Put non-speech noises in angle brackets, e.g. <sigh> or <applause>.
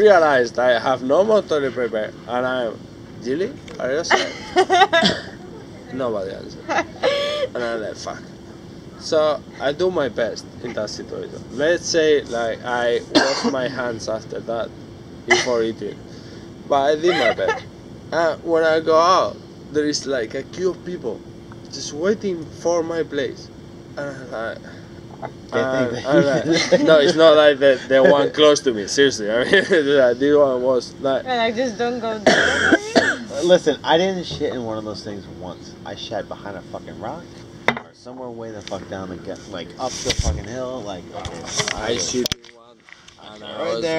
realized I have no more toilet paper and I'm Gilly, are you? <laughs> Nobody answered. And I'm like, fuck. So I do my best in that situation. Let's say like I wash my <coughs> hands after that before eating. But I did my best. And when I go out, there is like a queue of people just waiting for my place. And I'm like, uh, I'm like- no, it's not like the, the one close to me. Seriously, I mean, <laughs> this one was like And I just don't go there. Listen, I didn't shit in one of those things once. I shat behind a fucking rock or somewhere way the fuck down the gut, like up the fucking hill. Like, okay, I shoot in one, and I Right was there.